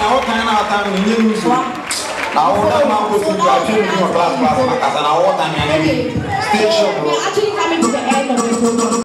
na ɔkan na ata mi nye mu so na ɔwɔ na ko tu a tún mi wɔ class class kasa na ɔwɔ ta mi ani mi stage